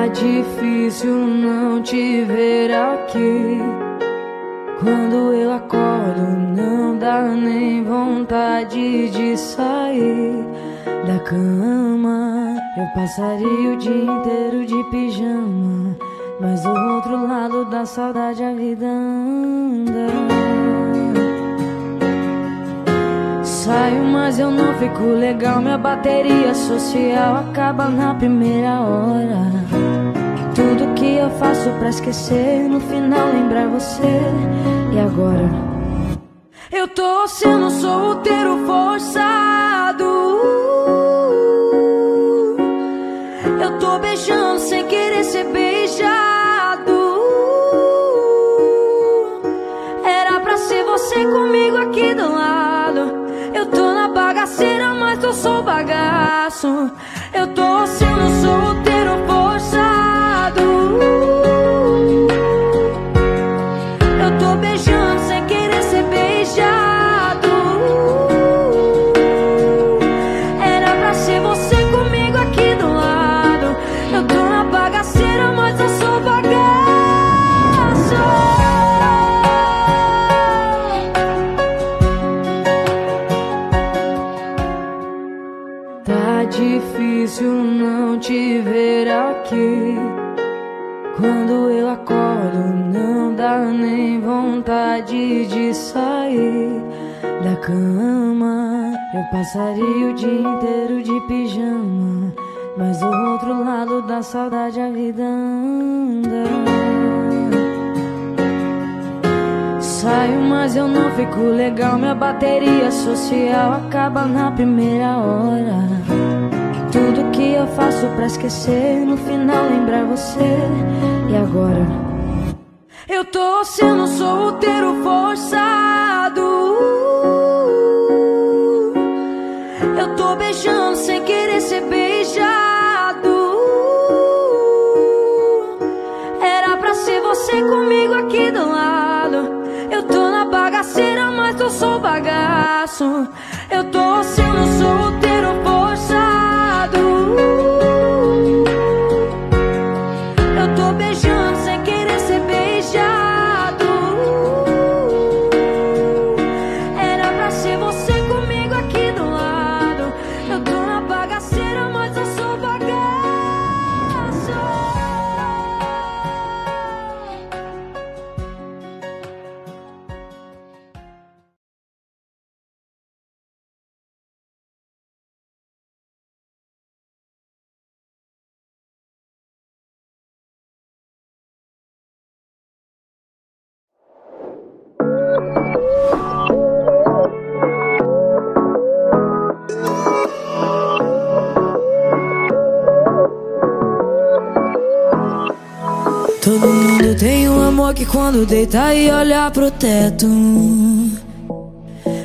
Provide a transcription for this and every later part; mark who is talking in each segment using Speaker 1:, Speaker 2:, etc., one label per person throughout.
Speaker 1: Tá difícil não te ver aqui. Quando eu acordo, não dá nem vontade de sair da cama. Eu passaria o dia inteiro de pijama. Mas do outro lado da saudade a vida anda. Saio, mas eu não fico legal. Minha bateria social acaba na primeira hora. Tudo que eu faço pra esquecer, no final lembrar você. E agora? Eu tô sendo solteiro forçado. Eu tô beijando sem querer ser beijado. Era pra ser você comigo aqui do lado. Eu tô na bagaceira, mas eu sou bagaço. Eu tô sendo solteiro forçado. Difícil não te ver aqui. Quando eu acordo, não dá nem vontade de sair da cama. Eu passaria o dia inteiro de pijama. Mas do outro lado da saudade a vida anda. Saio, mas eu não fico legal. Minha bateria social acaba na primeira hora. Tudo que eu faço pra esquecer, no final lembrar você. E agora? Eu tô sendo solteiro forçado. Eu tô beijando sem querer ser beijado. Era pra ser você comigo aqui do lado. Eu tô na bagaceira, mas eu sou bagaço. Eu tô sendo solteiro
Speaker 2: que quando deita e olha pro teto.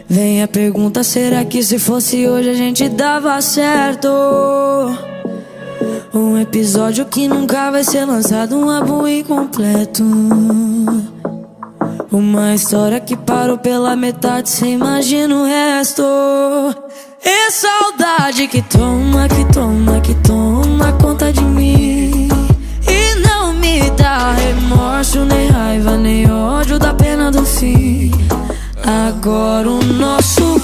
Speaker 2: Vem a pergunta, será que se fosse hoje a gente dava certo? Um episódio que nunca vai ser lançado, um álbum incompleto. Uma história que parou pela metade, cê imagina o resto. É saudade que toma, que toma, que toma conta de mim remorso, nem raiva, nem ódio da pena do fim. Agora o nosso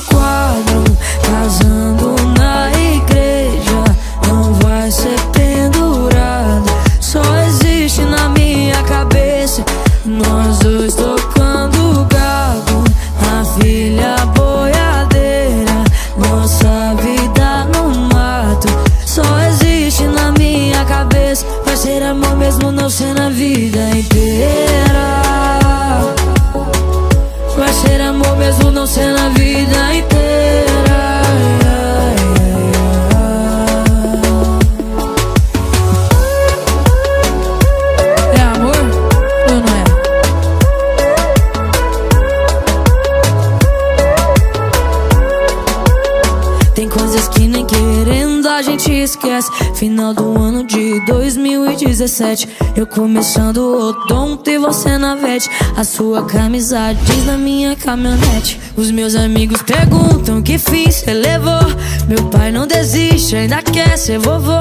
Speaker 2: esquece. Final do ano de 2017. Eu começando odonto e você na vete. A sua camisa diz na minha caminhonete. Os meus amigos perguntam que fim cê levou. Meu pai não desiste, ainda quer ser vovô.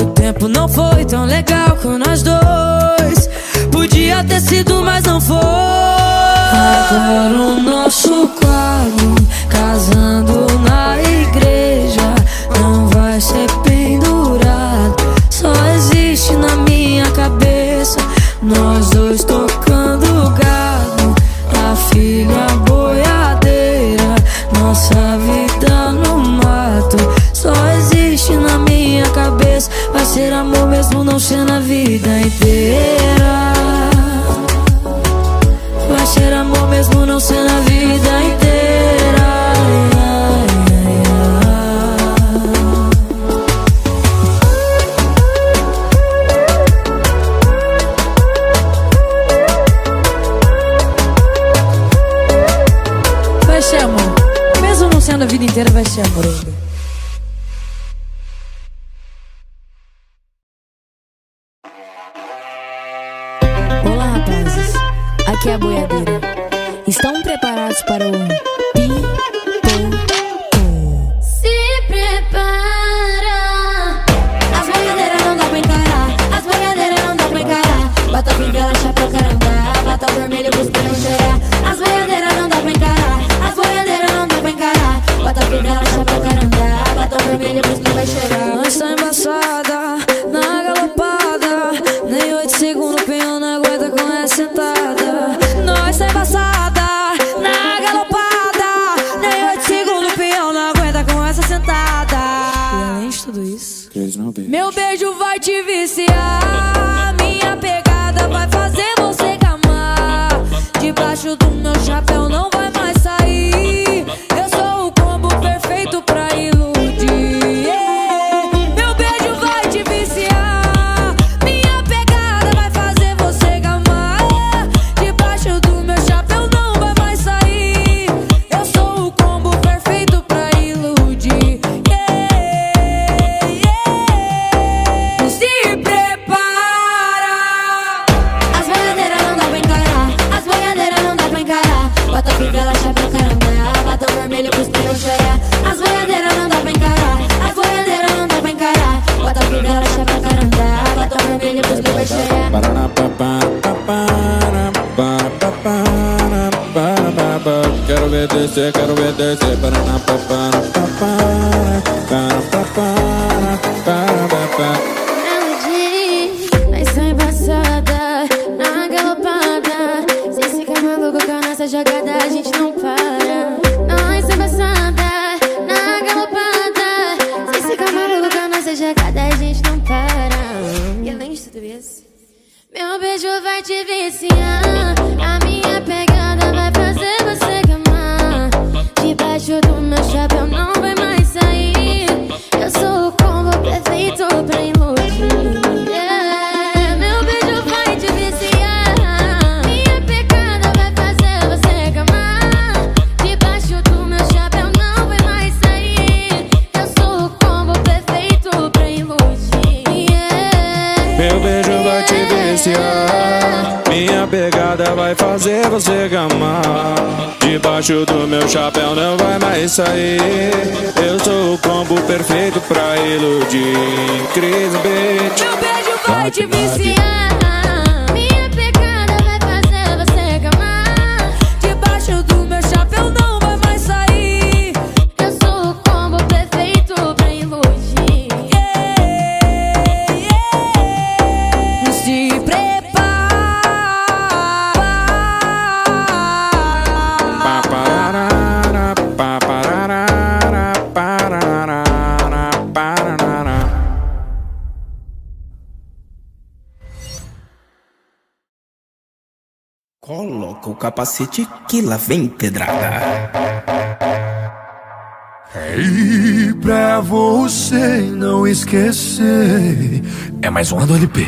Speaker 2: O
Speaker 1: tempo não foi tão legal com nós dois. Podia ter sido, mas não foi. Agora o nosso quadro, casando na igreja, não vai ser Nós dois tocando gado A filha boiadeira Nossa vida no mato. Só existe na minha cabeça Vai ser amor mesmo não ser na inteira vai
Speaker 3: se.
Speaker 4: jogar साए capacete que lá vem pedrada.
Speaker 5: E pra você não esquecer, é mais uma do LP.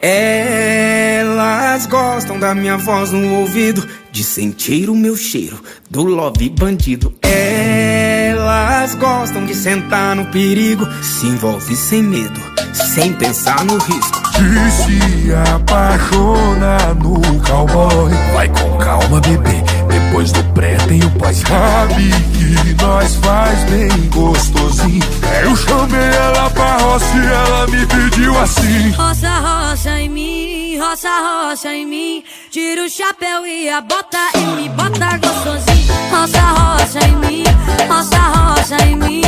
Speaker 4: Elas gostam da minha voz no ouvido, de sentir o meu cheiro do love bandido. Elas gostam de sentar no perigo, se envolve sem medo, sem pensar no risco.
Speaker 5: E se apaixona no cowboy. Vai com calma, bebê Depois do pré tem o pós. Sabe que nós faz bem gostosinho. Eu chamei ela pra roça e ela me pediu assim.
Speaker 1: Roça, roça em mim, roça, roça em mim. Tira o chapéu e a bota e me bota gostosinho. Roça, roça em mim, roça, roça em mim.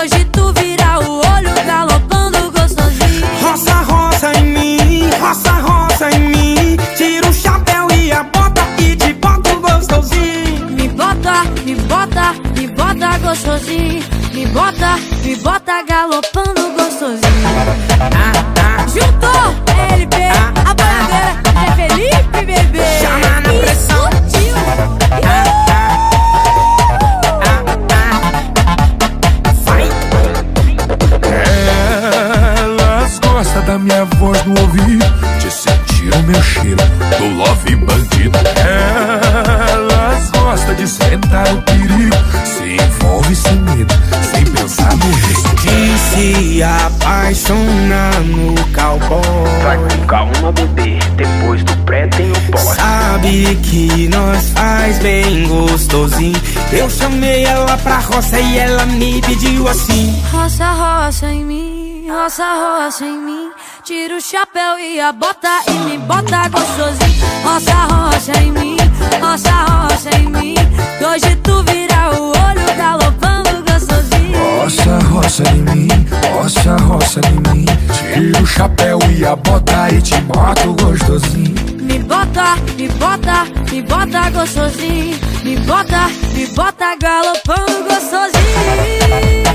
Speaker 1: Hoje tu vira o olho galopando gostosinho.
Speaker 2: Roça, roça em mim, roça, roça em mim. Tira o chapéu e a bota e te boto gostosinho.
Speaker 1: Me bota, me bota, me bota gostosinho. Me bota, me bota galopando gostosinho.
Speaker 2: Ah, ah,
Speaker 1: Juntou LP, a bandeira é Felipe, bebê.
Speaker 2: Chama na pressão. vai.
Speaker 5: Da minha voz no ouvido, de sentir o meu cheiro do love bandido. Elas gostam de sentar o perigo, se envolve sem medo, sem pensar no risco.
Speaker 2: De se apaixonar no cowboy.
Speaker 6: Vai com calma, bebê. Depois do pré tem o pós.
Speaker 2: Sabe que nós faz bem gostosinho. Eu chamei ela pra roça e ela me pediu assim.
Speaker 1: Roça, roça em mim, roça, roça em mim. Tira o chapéu e a bota e me bota gostosinho. Roça, roça em mim, roça, roça em mim. Que hoje tu vira o olho galopando gostosinho.
Speaker 5: Roça, roça em mim, roça, roça em mim. Tira o chapéu e a bota e te mato gostosinho.
Speaker 1: Me bota, me bota, me bota gostosinho. Me bota, me bota galopando gostosinho.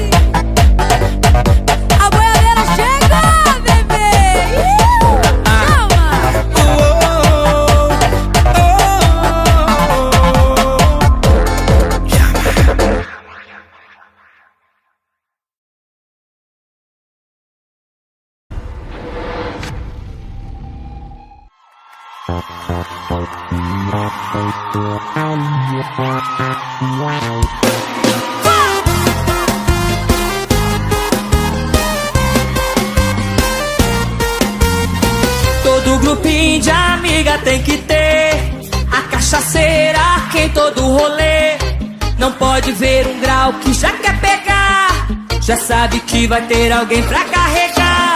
Speaker 7: Todo grupinho de amiga tem que ter a cachaceira que em todo rolê. Não pode ver um grau que já quer pegar. Já sabe que vai ter alguém pra carregar.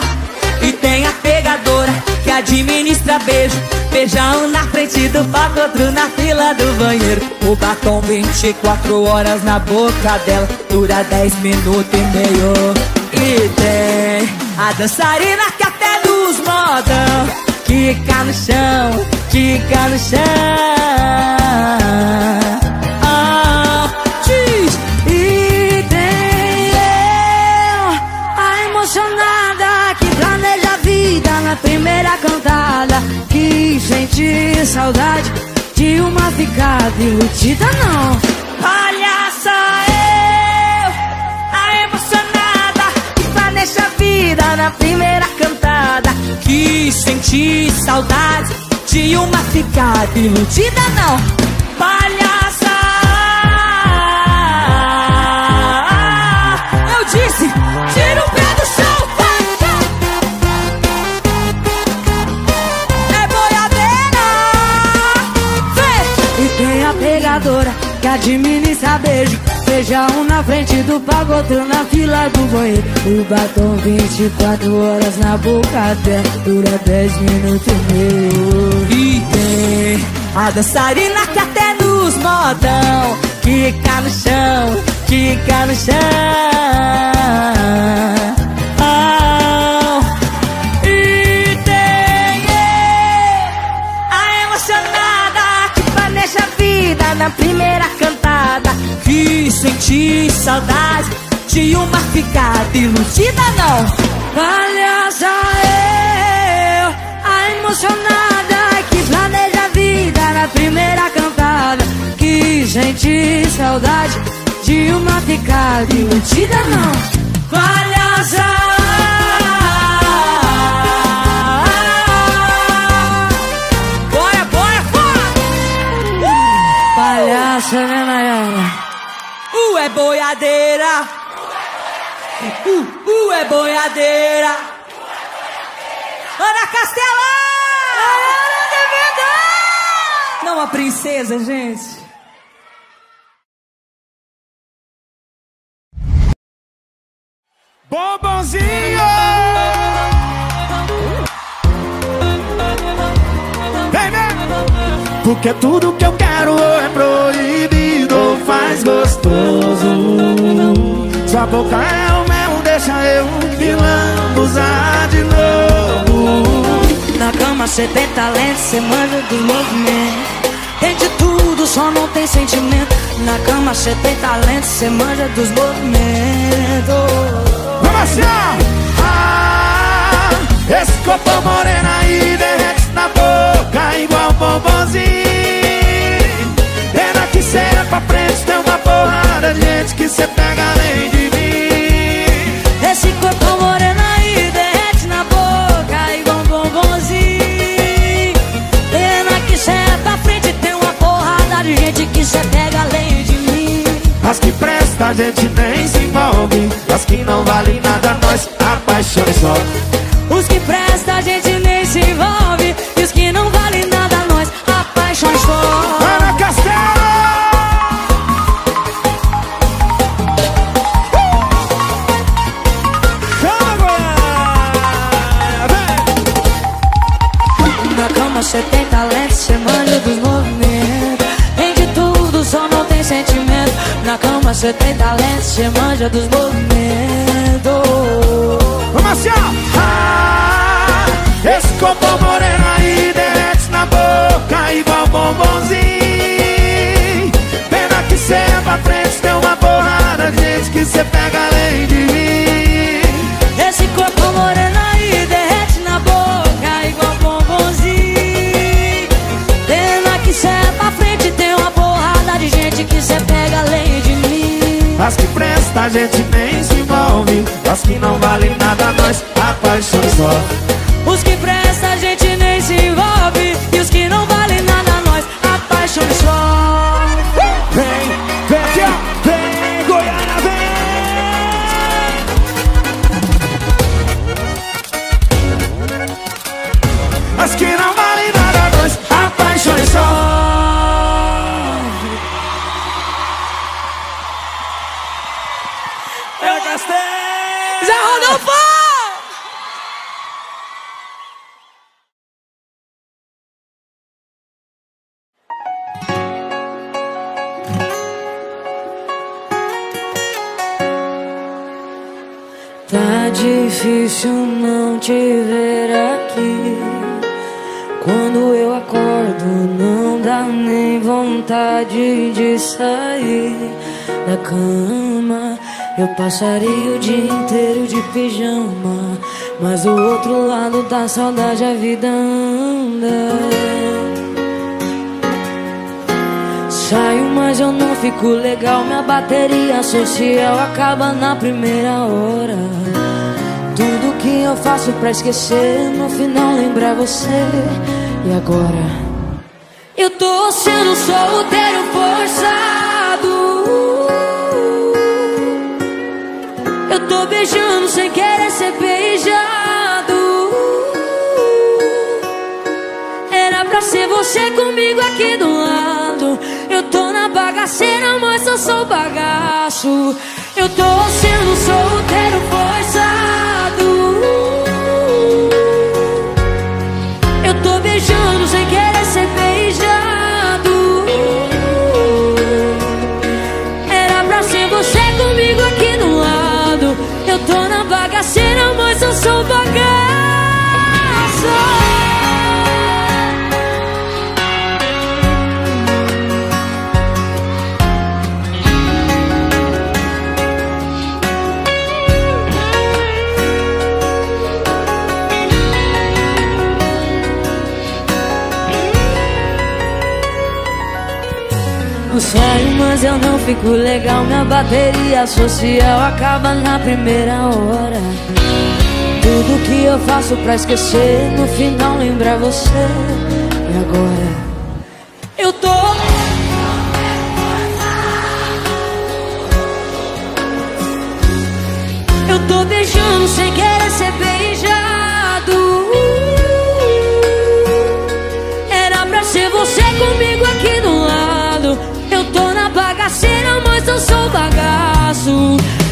Speaker 7: E tem a pegadora administra beijo. Beijão na frente do palco, outro na fila do banheiro. O batom 24 horas na boca dela dura 10 minutos e meio. E tem a dançarina que até nos modão Quica no chão, quica no chão
Speaker 1: primeira cantada. Que sente saudade de uma ficada iludida, não.
Speaker 7: Olha só eu, a emocionada que planeja a vida na primeira cantada. Que senti saudade de uma ficada iludida, não. Palhaça,
Speaker 1: que administra beijo. Beija um na frente do pago, outro na fila do banheiro. O batom 24 horas na boca dela, dura 10 minutos e meio.
Speaker 7: E tem a dançarina que até nos modão Quica no chão, quica no chão Ah, na primeira cantada Que senti saudade de uma ficada iludida não
Speaker 1: Palhaça eu, a emocionada que planeja a vida na primeira cantada. Que sente saudade de uma ficada iludida, não. Palhaça
Speaker 7: Bora,
Speaker 1: Palhaça, né, Nayara?
Speaker 7: Uh, é boiadeira. Uh, uh, é boiadeira. Ana Castela! Não a princesa, gente.
Speaker 2: Bombonzinho!
Speaker 8: Tu quer tudo que eu quero ou é proibido. Ou faz gostoso. Sua boca é o mel, deixa eu me lambuzar de novo.
Speaker 1: Na cama cê tem talento, cê manja do movimento. Tem de tudo, só não tem sentimento. Na cama cê tem talento, cê manja dos movimentos.
Speaker 8: Vamos assim, Ah, esse corpo moreno aí derrete na boca igual bombonzinho que cê é pra frente, tem uma porrada de gente que cê pega além de mim.
Speaker 1: Esse corpo moreno aí derrete na boca igual um bombonzinho. Pena que cê é pra frente, tem uma porrada de gente que cê pega além de mim.
Speaker 8: As que presta a gente nem se envolve. As que não valem nada nós apaixona só.
Speaker 1: Os que presta a gente nem se envolve Na cama cê tem talento, cê manja dos movimentos.
Speaker 8: Vamos assim, ó! Ah, esse corpo moreno aí derrete na boca igual bombonzinho. Pena que cê é pra frente, tem uma porrada de gente que cê pega além de mim As que presta a gente nem se envolve. As que não valem nada nós apaixona só
Speaker 1: difícil não te ver aqui. Quando eu acordo, não dá nem vontade de sair da cama. Eu passaria o dia inteiro de pijama. Mas do outro lado da saudade a vida anda. Saio, mas eu não fico legal. Minha bateria social acaba na primeira hora. Que eu faço pra esquecer, no final lembrar você. E agora? Eu tô sendo solteiro forçado. Eu tô beijando sem querer ser beijado. Era pra ser você comigo aqui do lado. Eu tô na bagaceira, mas eu sou bagaço. Eu tô sendo solteiro forçado. Eu eu não fico legal. Minha bateria social acaba na primeira hora. Tudo que eu faço pra esquecer, no final lembrar você. E agora? Eu tô. Eu tô beijando sem querer ser eu sou bagaço.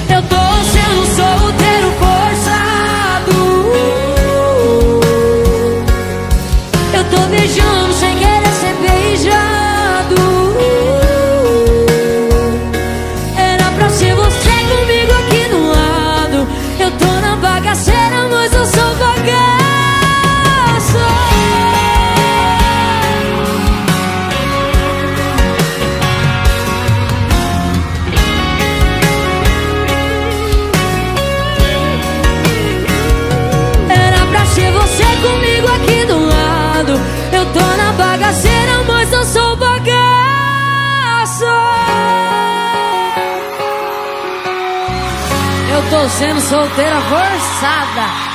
Speaker 1: Sendo solteira forçada.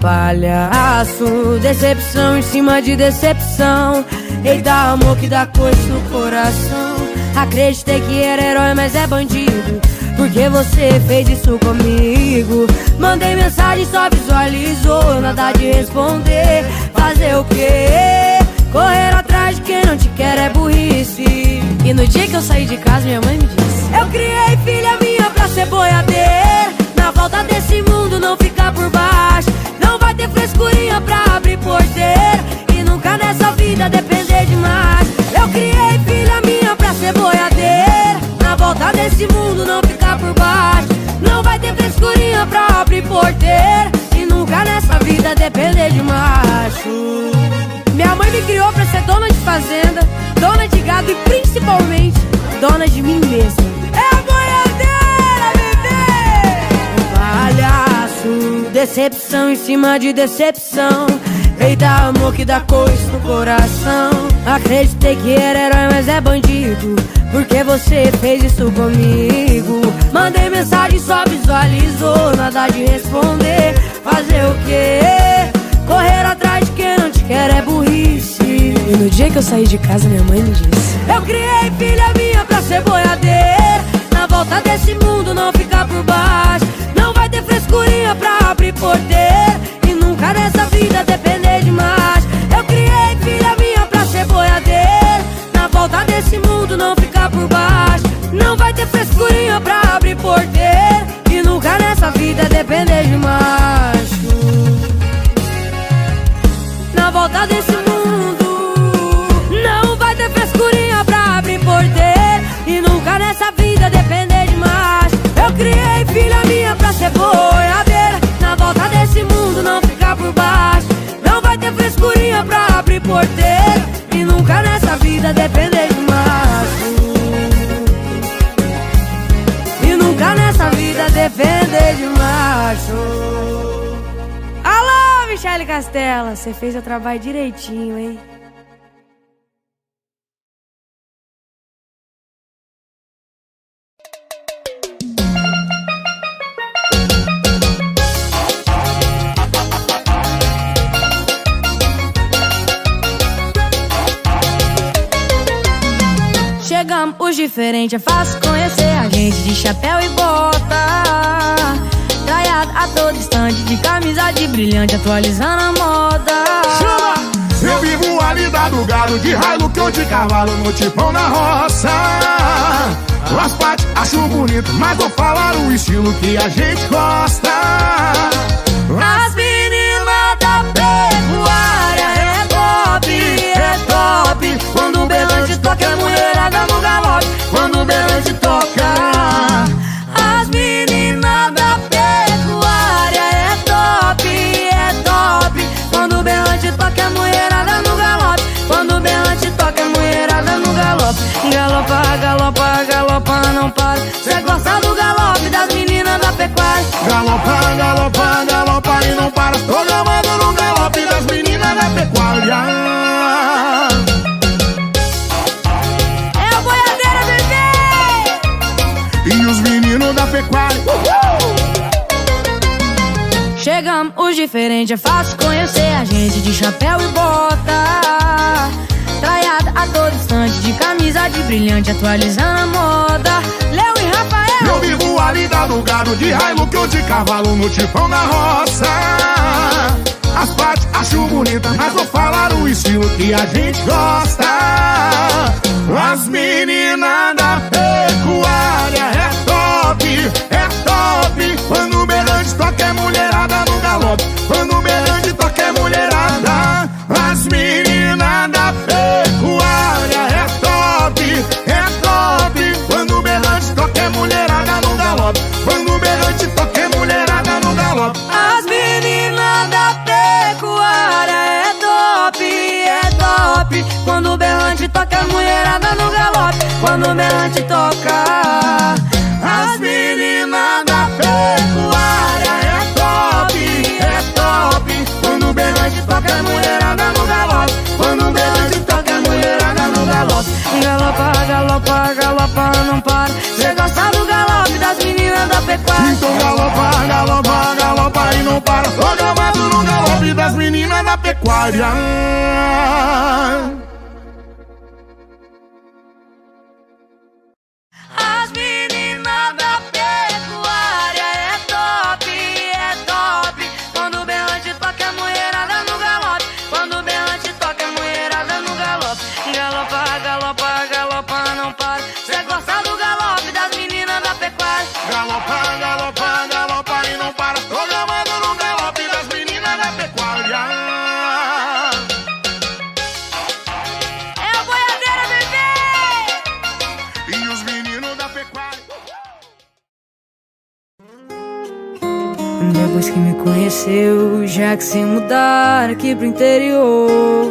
Speaker 1: palhaço Decepção em cima de decepção Eita amor que dá coisa no coração Acreditei que era herói mas é bandido. Porque você fez isso comigo? Mandei mensagem só visualizou Nada de responder. Fazer o quê? Correr atrás de quem não te quer é burrice. E no dia que eu saí de casa minha mãe me disse Eu criei filha minha pra ser boiadeira. Na volta desse mundo não ficar por baixo. Vai ter frescurinha pra abrir porteira. E nunca nessa vida depender demais Eu criei filha volta desse mundo não ficar por baixo. Não vai ter frescurinha pra abrir porteira. E nunca nessa vida depender de macho. Minha mãe me criou pra ser dona de fazenda Dona de gado e principalmente dona de mim mesma. É a boiadeira, bebê! Palhaço. Decepção em cima de decepção Eita amor que dá coisa no coração. Acreditei que era herói, mas é bandido Porque você fez isso comigo. Mandei mensagem, só visualizou Nada de responder. Fazer o quê? Correr atrás de quem não te quer é burrice. E no dia que eu saí de casa, minha mãe me disse Eu criei filha minha pra ser boiadeira. Na volta desse mundo não ficar por baixo. Ter frescurinha pra abrir porteira Nessa vida depender de mais Eu criei filha minha pra ser boiadeira. Na volta desse mundo não ficar por baixo. Não vai ter frescurinha pra abrir porteira. E nunca nessa vida depender de porteira E nunca nessa vida depender de macho E nunca nessa vida depender de macho Alô, Michele Castela, você fez o trabalho direitinho, hein? Chegamos diferente, é fácil conhecer a gente de chapéu e bota. Traiado a todo instante, de camisa de brilhante, atualizando a moda.
Speaker 9: Chama! Eu vivo a vida do gado, de raio que eu de cavalo, no tipão na roça. As partes acho bonito, mas vou falar o estilo que a gente gosta.
Speaker 1: As meninas da pecuária é top, é top. Toca, é mulherada no galope Quando berrante toca. As meninas da pecuária É top, é top. Quando berrante toca, é mulherada no galope Quando berrante toca, é mulherada no galope. Galopa, galopa, galopa, não para. Cê gosta do galope das meninas da pecuária?
Speaker 9: Galopa, galopa, galopa e não para. Tô gravando no galope das meninas da pecuária da pecuária.
Speaker 1: Chegamos os diferentes, é fácil conhecer a gente de chapéu e bota. Traiada a todo instante, de camisa de brilhante, atualizando a moda. Léo e Rafael.
Speaker 9: Eu vivo a lida do gado de raio que eu de cavalo no tipão na roça. As partes acho bonita, mas vou falar o estilo que a gente gosta. As meninas das meninas da pecuária
Speaker 1: Depois que me conheceu, já que se mudar aqui pro interior.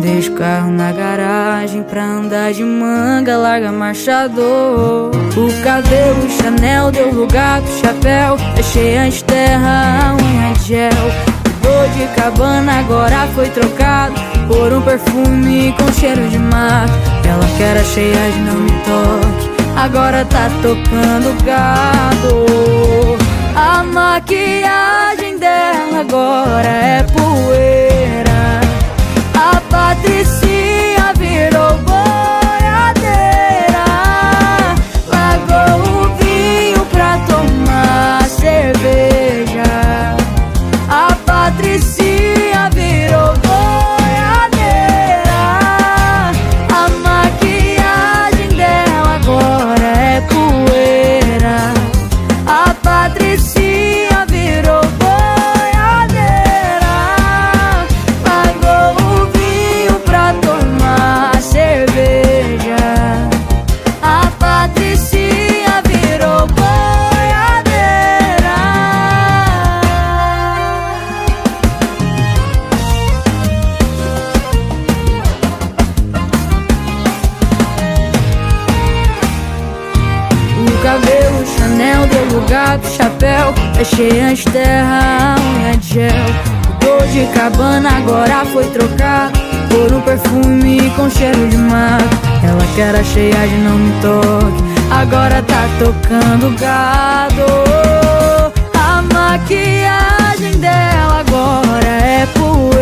Speaker 1: Deixa o carro na garagem pra andar de manga, larga marchador. O cabelo Chanel deu lugar pro chapéu, deixei antes terra, unha de gel. Dor de cabana agora foi trocado por um perfume com cheiro de mato. Ela que era cheia de não me toque, agora tá tocando gado. A maquiagem dela agora é poeira. A Patricinha virou boiadeira. Largou o vinho pra tomar Pro chapéu Fechei as terra, unha de gel. Dor de cabana agora foi trocar Por um perfume com cheiro de mato Ela que era cheia de não me toque Agora tá tocando gado. A maquiagem dela agora é poeira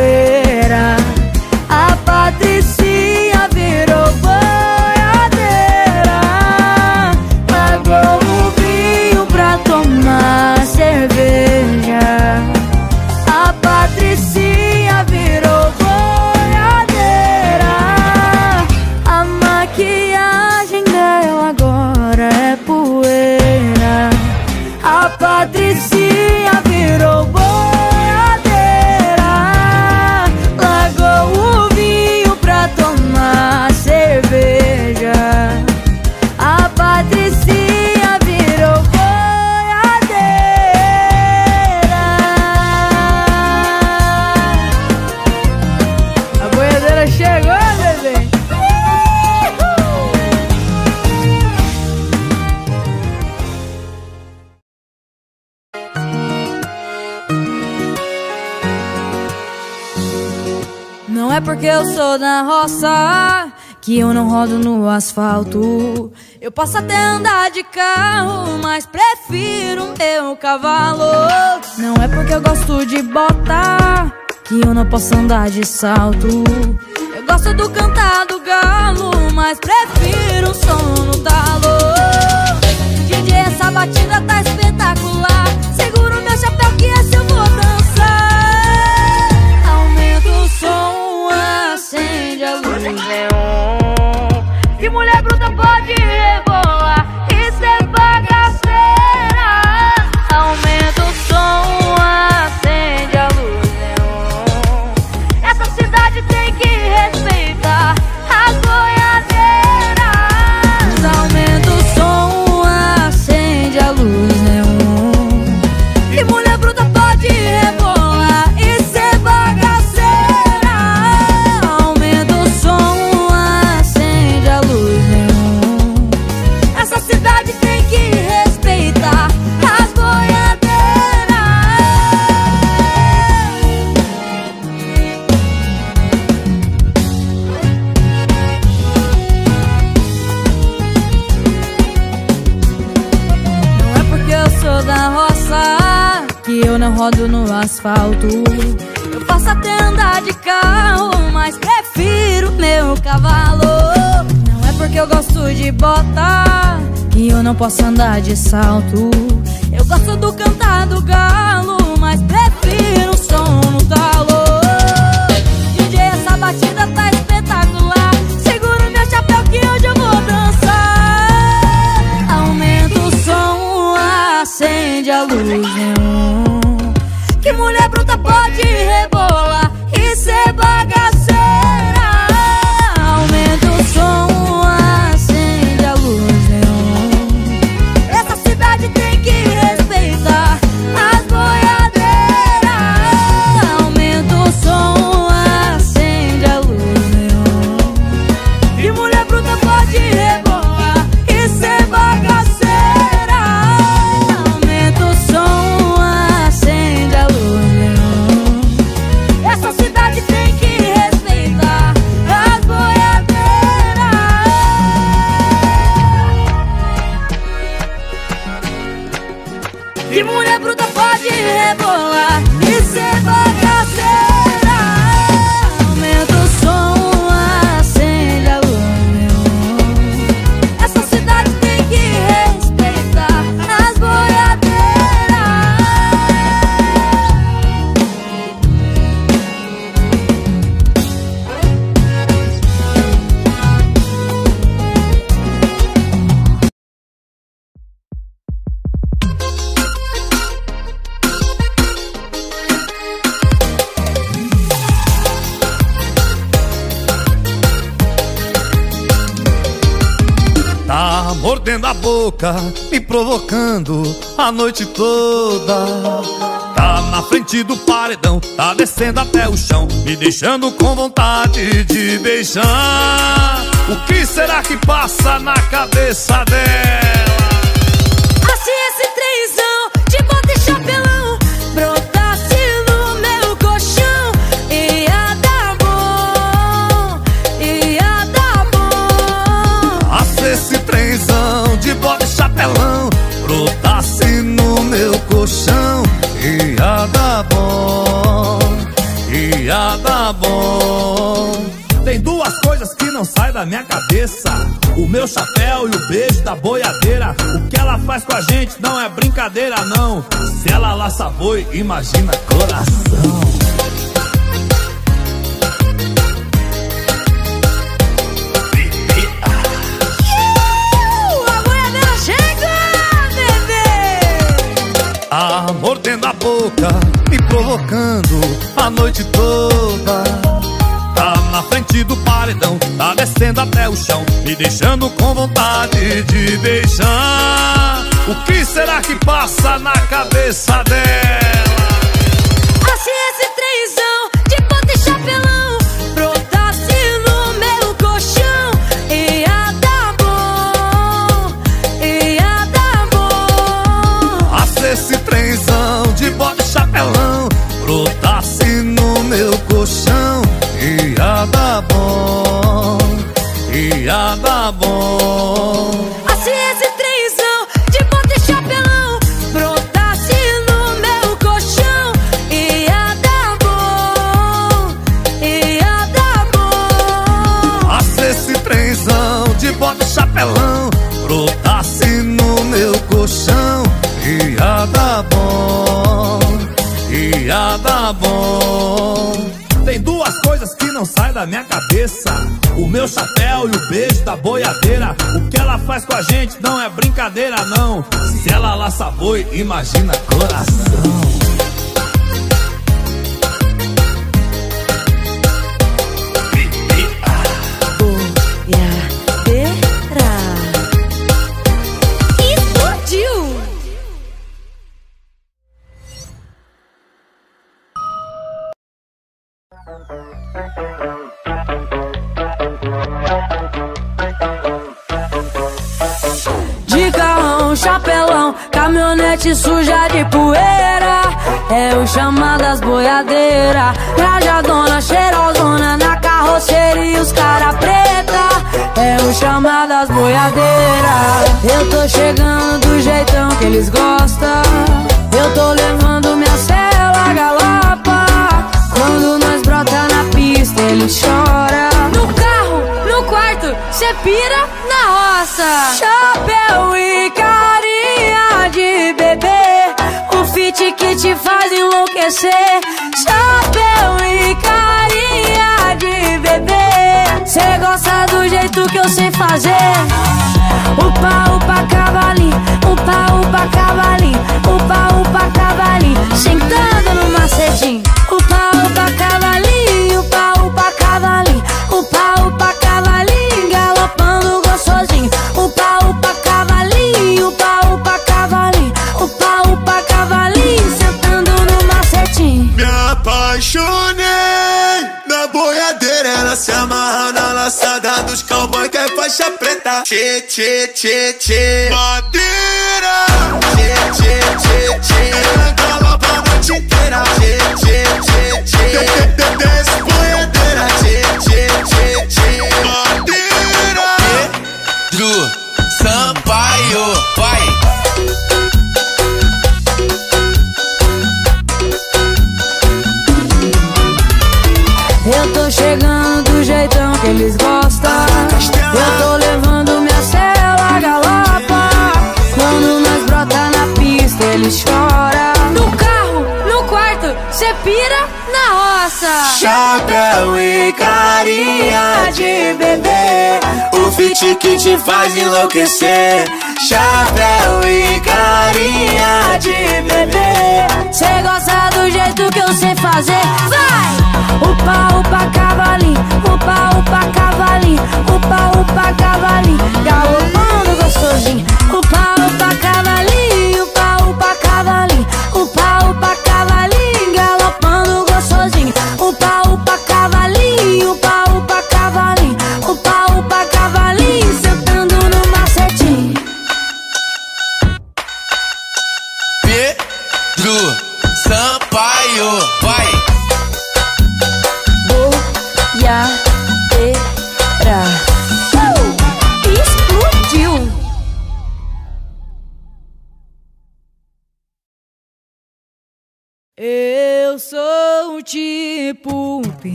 Speaker 1: da roça que eu não rodo no asfalto. Eu posso até andar de carro, mas prefiro meu cavalo. Não é porque eu gosto de bota que eu não posso andar de salto. Eu gosto do cantar do galo, mas prefiro o som no talo. DJ, essa batida tá espetacular. Asfalto. Eu posso até andar de carro, mas prefiro meu cavalo. Não é porque eu gosto de bota que eu não posso andar de salto. Eu gosto do cantar do galo, mas prefiro o som no talo. DJ, essa batida tá
Speaker 10: Mordendo a boca, me provocando a noite toda. Tá na frente do paredão, tá descendo até o chão, me deixando com vontade de beijar. O que será que passa na cabeça dela?
Speaker 1: Ia dar bom.
Speaker 10: Tem duas coisas que não saem da minha cabeça: o meu chapéu e o beijo da boiadeira. O que ela faz com a gente não é brincadeira, não. Se ela laça boi, imagina coração. Mordendo a boca, me provocando a noite toda. Tá na frente do paredão, tá descendo até o chão, me deixando com vontade de beijar. O que será que passa na cabeça dela?
Speaker 1: Se esse trenzão de e chapelão brotasse no meu colchão, ia dar bom, ia dar bom.
Speaker 10: Não saem da minha cabeça: o meu chapéu e o beijo da boiadeira. O que ela faz com a gente não é brincadeira, não. Se ela laça boi, imagina coração.
Speaker 1: De carrão, chapelão, caminhonete suja de poeira. É o chamadas boiadeira. Trajadona, cheirosona na carroceria, os cara preta. É o chamadas boiadeira. Eu tô chegando do jeitão que eles gostam. Eu tô levando minha cela galopa.
Speaker 2: Cê pira na roça.
Speaker 1: Chapéu e carinha de bebê. O fit que te faz enlouquecer. Chapéu e carinha de bebê. Cê gosta do jeito que eu sei fazer. Upa, upa, cavalinho. Upa, upa, cavalinho. Upa, upa, cavalinho. Sentando no macetinho.
Speaker 8: Apaixonei na boiadeira, ela se amarra na laçada dos cowboy que é faixa preta. Tchê, tchê, tchê, tchê. Madeira.
Speaker 1: Na
Speaker 2: roça.
Speaker 8: Chapéu e carinha de bebê O fit que te faz enlouquecer Chapéu e carinha de bebê
Speaker 1: Cê gosta do jeito que eu sei fazer. Vai! Upa, upa, cavalinho. Upa, upa, cavalinho. Upa, upa, cavalinho. Galopando gostosinho.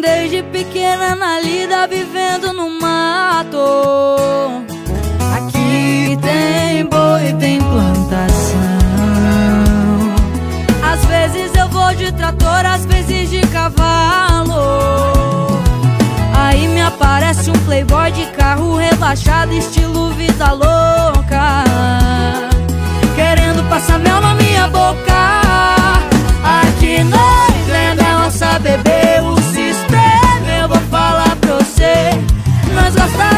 Speaker 1: Desde pequena na lida vivendo no mato. Aqui tem boi, tem plantação. Às vezes eu vou de trator, às vezes de cavalo. Aí me aparece um playboy de carro rebaixado Estilo vida louca. Querendo passar mel na minha boca nossa bebê O sistema eu vou falar pra você. Nós gosta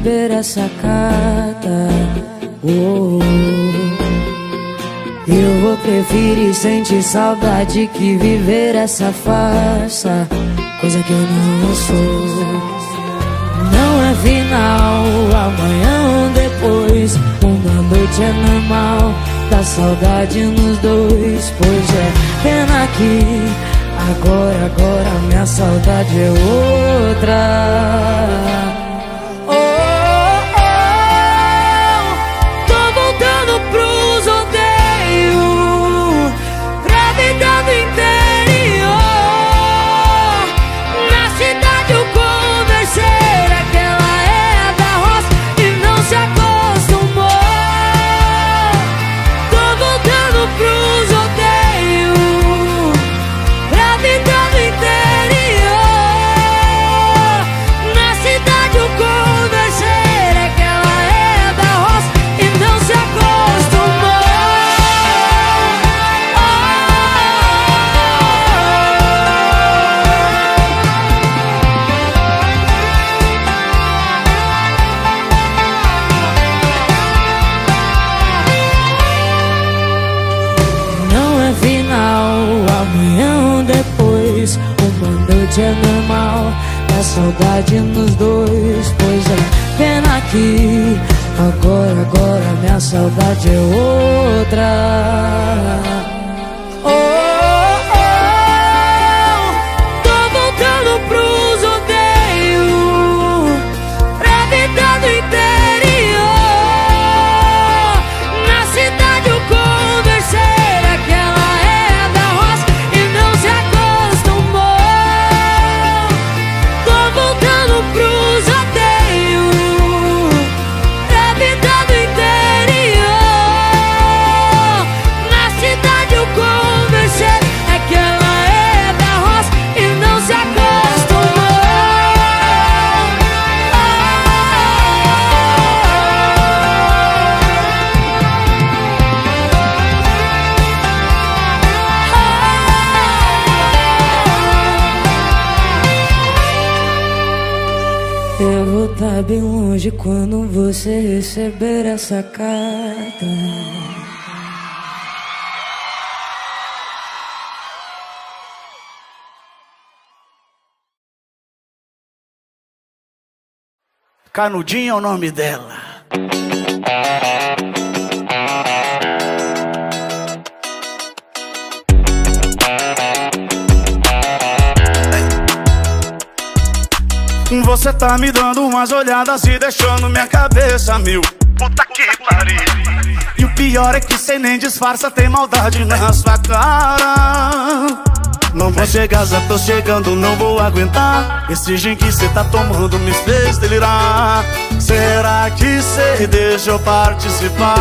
Speaker 1: receber essa carta. Oh, eu vou preferir sentir saudade que viver essa farsa, coisa que eu não sou. Não é final, amanhã ou depois, uma noite é normal. Dá saudade nos dois, pois é pena que Agora, agora minha saudade é outra saudade nos dois, pois é pena que agora, agora minha saudade é outra. Quando você receber essa carta.
Speaker 11: Canudinha é o nome dela. Você tá me dando umas olhadas e deixando minha cabeça mil. Puta que pariu. E o pior é que cê nem disfarça, tem maldade na sua cara. Não vou chegar, já tô chegando, não vou aguentar Esse gin que cê tá tomando me fez delirar Será que cê deixa eu participar?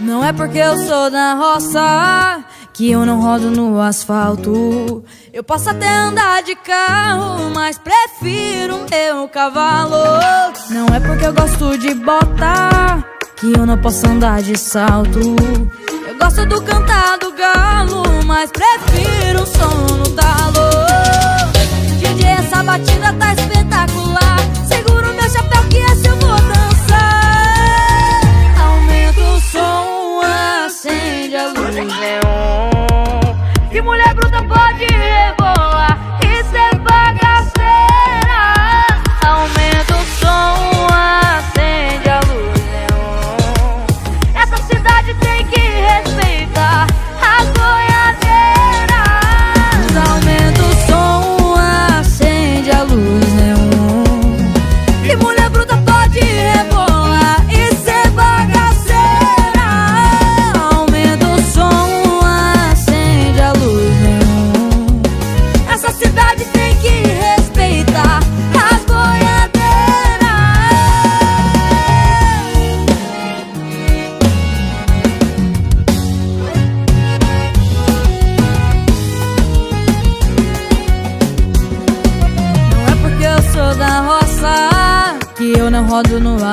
Speaker 1: Não
Speaker 2: é porque eu sou da roça
Speaker 1: que eu não rodo no asfalto. Eu posso até andar de carro, mas prefiro meu cavalo. Não é porque eu gosto de botar que eu não posso andar de salto. Eu gosto do cantar do galo, mas prefiro o som no talo. DJ, essa batida tá espetacular. Seguro meu chapéu que esse eu vou dançar.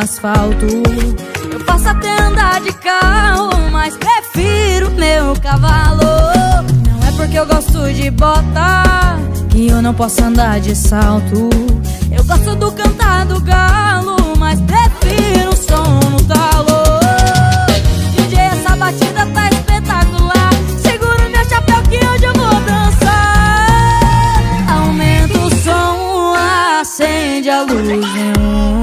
Speaker 1: Asfalto. Eu posso até andar de carro, mas prefiro meu cavalo. Não é porque eu gosto de botar que eu não posso andar de salto. Eu gosto do cantar do galo, mas prefiro o som no talo. DJ, essa batida tá espetacular. Seguro meu chapéu que hoje eu vou dançar. Aumenta o som, acende a luz.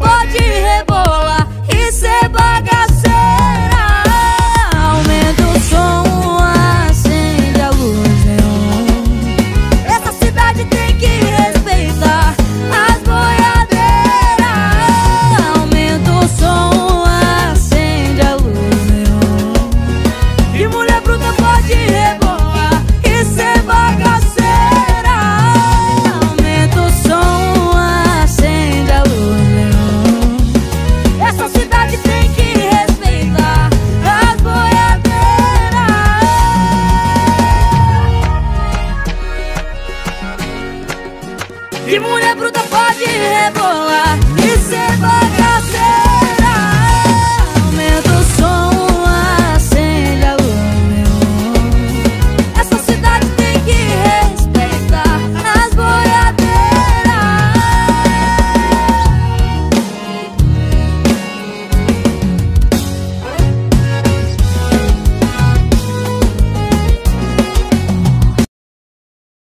Speaker 1: Pode rebolar e ser bagaceira.